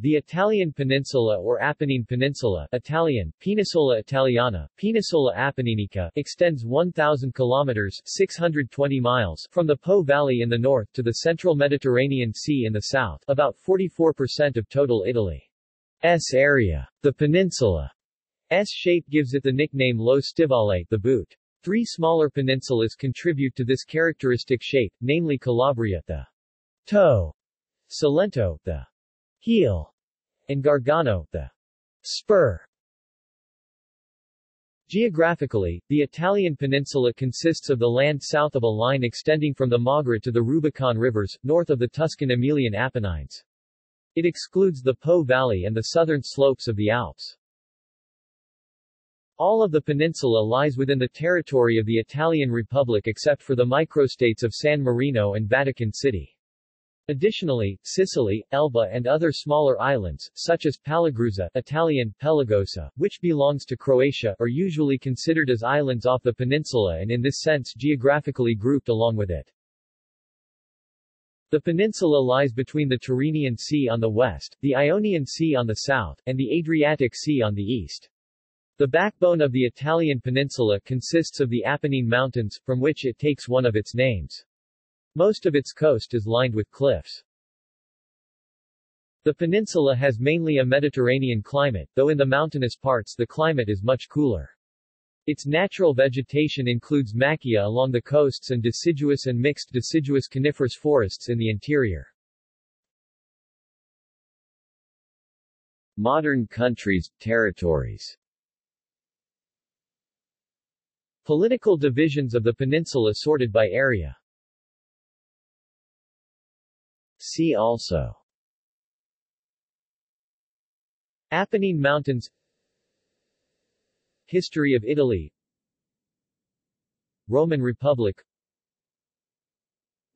The Italian peninsula or Apennine Peninsula Italian, Penisola Italiana, Penisola Appenninica extends 1,000 kilometers 620 miles from the Po Valley in the north to the central Mediterranean Sea in the south about 44% of total Italy's area. The peninsula's shape gives it the nickname Lo Stivale the boot. Three smaller peninsulas contribute to this characteristic shape, namely Calabria, the toe, Salento, the heel, and Gargano, the spur. Geographically, the Italian peninsula consists of the land south of a line extending from the Magra to the Rubicon rivers, north of the Tuscan-Emilian Apennines. It excludes the Po Valley and the southern slopes of the Alps. All of the peninsula lies within the territory of the Italian Republic except for the microstates of San Marino and Vatican City. Additionally, Sicily, Elba and other smaller islands, such as Palagruza Italian, Pelagosa, which belongs to Croatia, are usually considered as islands off the peninsula and in this sense geographically grouped along with it. The peninsula lies between the Tyrrhenian Sea on the west, the Ionian Sea on the south, and the Adriatic Sea on the east. The backbone of the Italian peninsula consists of the Apennine Mountains, from which it takes one of its names. Most of its coast is lined with cliffs. The peninsula has mainly a Mediterranean climate, though in the mountainous parts the climate is much cooler. Its natural vegetation includes macchia along the coasts and deciduous and mixed deciduous coniferous forests in the interior. Modern countries, territories Political divisions of the peninsula sorted by area See also. Apennine Mountains. History of Italy. Roman Republic.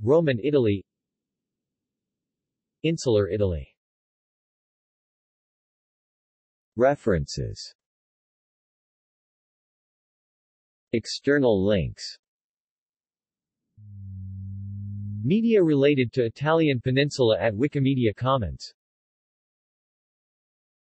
Roman Italy. Insular Italy. References. External links Media related to Italian Peninsula at Wikimedia Commons